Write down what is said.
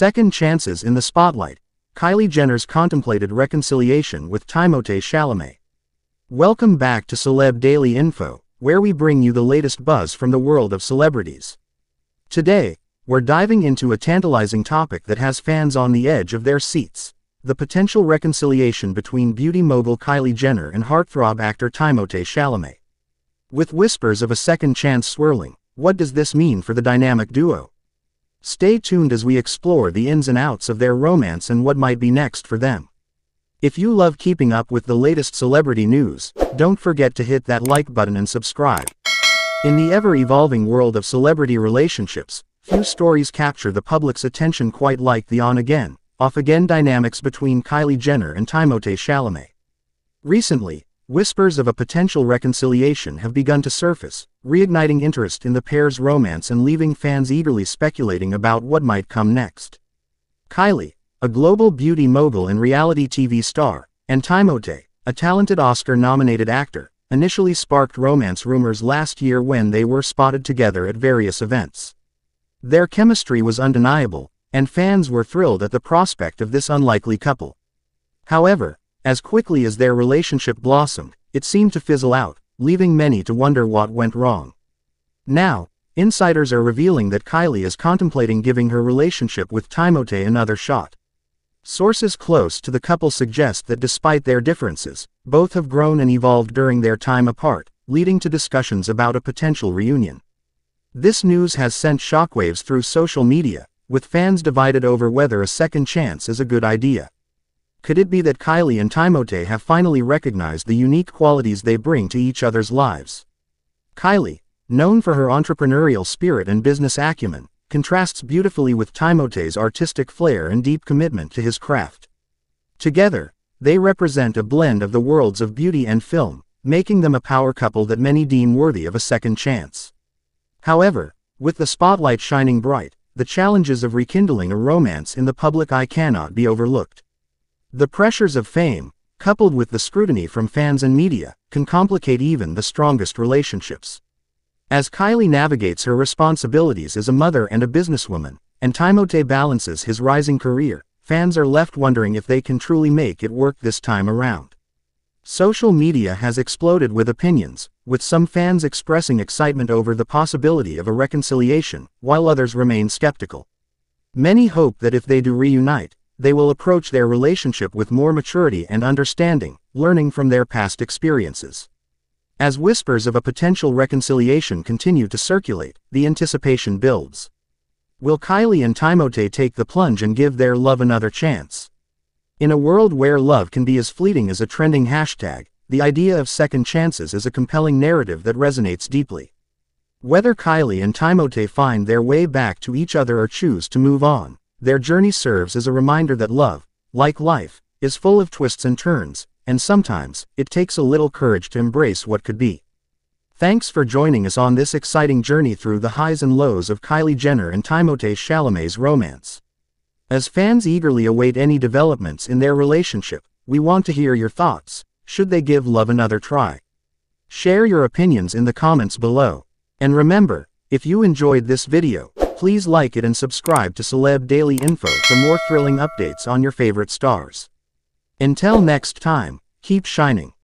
Second chances in the spotlight. Kylie Jenner's contemplated reconciliation with Timothée Chalamet. Welcome back to Celeb Daily Info, where we bring you the latest buzz from the world of celebrities. Today, we're diving into a tantalizing topic that has fans on the edge of their seats. The potential reconciliation between beauty mogul Kylie Jenner and heartthrob actor Timothée Chalamet. With whispers of a second chance swirling, what does this mean for the dynamic duo? Stay tuned as we explore the ins and outs of their romance and what might be next for them. If you love keeping up with the latest celebrity news, don't forget to hit that like button and subscribe. In the ever-evolving world of celebrity relationships, few stories capture the public's attention quite like the on-again, off-again dynamics between Kylie Jenner and Timothée Chalamet. Recently, Whispers of a potential reconciliation have begun to surface, reigniting interest in the pair's romance and leaving fans eagerly speculating about what might come next. Kylie, a global beauty mogul and reality TV star, and Timothée, a talented Oscar-nominated actor, initially sparked romance rumors last year when they were spotted together at various events. Their chemistry was undeniable, and fans were thrilled at the prospect of this unlikely couple. However, as quickly as their relationship blossomed, it seemed to fizzle out, leaving many to wonder what went wrong. Now, insiders are revealing that Kylie is contemplating giving her relationship with Timothée another shot. Sources close to the couple suggest that despite their differences, both have grown and evolved during their time apart, leading to discussions about a potential reunion. This news has sent shockwaves through social media, with fans divided over whether a second chance is a good idea. Could it be that Kylie and Timothée have finally recognized the unique qualities they bring to each other's lives? Kylie, known for her entrepreneurial spirit and business acumen, contrasts beautifully with Timothée's artistic flair and deep commitment to his craft. Together, they represent a blend of the worlds of beauty and film, making them a power couple that many deem worthy of a second chance. However, with the spotlight shining bright, the challenges of rekindling a romance in the public eye cannot be overlooked. The pressures of fame, coupled with the scrutiny from fans and media, can complicate even the strongest relationships. As Kylie navigates her responsibilities as a mother and a businesswoman, and Timothée balances his rising career, fans are left wondering if they can truly make it work this time around. Social media has exploded with opinions, with some fans expressing excitement over the possibility of a reconciliation, while others remain skeptical. Many hope that if they do reunite, they will approach their relationship with more maturity and understanding, learning from their past experiences. As whispers of a potential reconciliation continue to circulate, the anticipation builds. Will Kylie and Timothée take the plunge and give their love another chance? In a world where love can be as fleeting as a trending hashtag, the idea of second chances is a compelling narrative that resonates deeply. Whether Kylie and Timothée find their way back to each other or choose to move on, their journey serves as a reminder that love, like life, is full of twists and turns, and sometimes, it takes a little courage to embrace what could be. Thanks for joining us on this exciting journey through the highs and lows of Kylie Jenner and Timothée Chalamet's romance. As fans eagerly await any developments in their relationship, we want to hear your thoughts. Should they give love another try? Share your opinions in the comments below. And remember, if you enjoyed this video, Please like it and subscribe to Celeb Daily Info for more thrilling updates on your favorite stars. Until next time, keep shining.